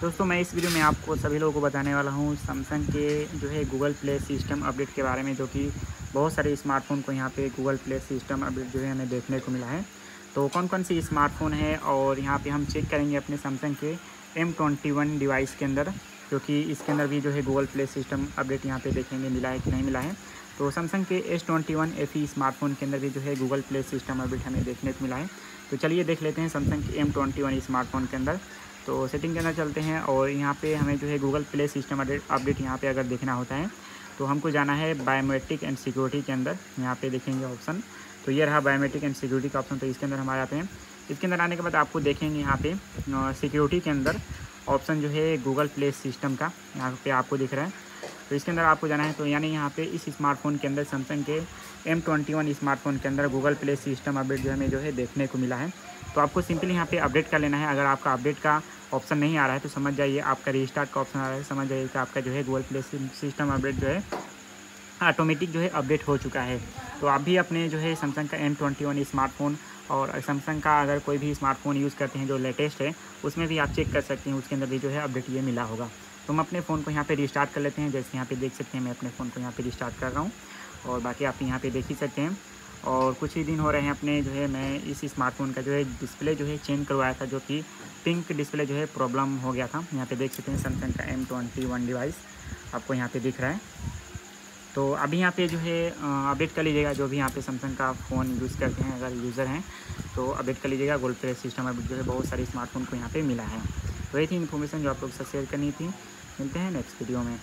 दोस्तों, मैं इस वीडियो में आपको सभी लोगों को बताने वाला हूँ सैमसंग के जो है गूगल प्ले सिस्टम अपडेट के बारे में, जो कि बहुत सारे स्मार्टफ़ोन को यहाँ पे गूगल प्ले सिस्टम अपडेट जो है हमें देखने को मिला है। तो कौन कौन सी स्मार्टफ़ोन है और यहाँ पे हम चेक करेंगे अपने सैमसंग के एम ट्वेंटी वन डिवाइस के अंदर क्योंकि इसके अंदर भी जो है गूगल प्ले सिस्टम अपडेट यहाँ पे देखेंगे, मिला है कि नहीं मिला है। तो सैमसंग के S twenty one F smartphone के अंदर भी जो है गूगल प्ले सिस्टम अपडेट हमें देखने को मिला है। तो चलिए देख लेते हैं सैमसंग के एम ट्वेंटी वन स्मार्टफ़ोन के अंदर। तो सेटिंग के अंदर चलते हैं और यहाँ पे हमें जो है गूगल प्ले सिस्टम अपडेट यहाँ पे अगर देखना होता है तो हमको जाना है बायोमेट्रिक एंड सिक्योरिटी के अंदर। यहाँ पे देखेंगे ऑप्शन तो ये रहा बायोमेट्रिक एंड सिक्योरिटी का ऑप्शन तो इसके अंदर हम आ जाते हैं। इसके अंदर आने के बाद आपको देखेंगे यहाँ पे सिक्योरिटी के अंदर ऑप्शन जो है गूगल प्ले सिस्टम का। यहाँ पे आपको दिख रहा है। तो इसके अंदर आपको जाना है तो यानी यहाँ पे इस स्मार्टफ़ोन के अंदर सैमसंग के एम ट्वेंटी वन स्मार्टफ़ोन के अंदर गूगल प्ले सिस्टम अपडेट जो हमें जो है देखने को मिला है। तो आपको सिंपली यहाँ पे अपडेट कर लेना है। अगर आपका अपडेट का ऑप्शन नहीं आ रहा है तो समझ जाइए, आपका रिस्टार्ट का ऑप्शन आ रहा है। समझ जाइए कि आपका जो है गूगल प्ले सिस्टम अपडेट जो है ऑटोमेटिक जो है अपडेट हो चुका है। तो आप भी अपने जो है सैमसंग का एम ट्वेंटी वन स्मार्टफ़ोन और सैमसंग का अगर कोई भी स्मार्टफ़ोन यूज़ करते हैं जो लेटेस्ट है, उसमें भी आप चेक कर सकते हैं, उसके अंदर भी जो है अपडेट ये मिला होगा। तो हम अपने फ़ोन को यहाँ पे रिस्टार्ट कर लेते हैं। जैसे यहाँ पे देख सकते हैं, मैं अपने फ़ोन को यहाँ पे रिस्टार्ट कर रहा हूँ और बाकी आप यहाँ पे देख ही सकते हैं। और कुछ ही दिन हो रहे हैं अपने जो है, मैं इस स्मार्टफ़ोन का जो है डिस्प्ले जो है चेंज करवाया था, जो कि पिंक डिस्प्ले जो है प्रॉब्लम हो गया था। यहाँ पे देख सकते हैं सैमसंग का एम ट्वेंटी वन डिवाइस आपको यहाँ पे दिख रहा है। तो अभी यहाँ पे जो है अपडेट कर लीजिएगा, जो भी यहाँ पे सैमसंग का फ़ोन यूज़ करते हैं, अगर यूज़र हैं तो अपडेट कर लीजिएगा। गोल्ड प्ले सिस्टम अपडेट जो है, बहुत सारे स्मार्टफ़ोन को यहाँ पे मिला है। ये थी इन्फॉर्मेशन जो आप लोग से शेयर करनी थी। मिलते हैं नेक्स्ट वीडियो में।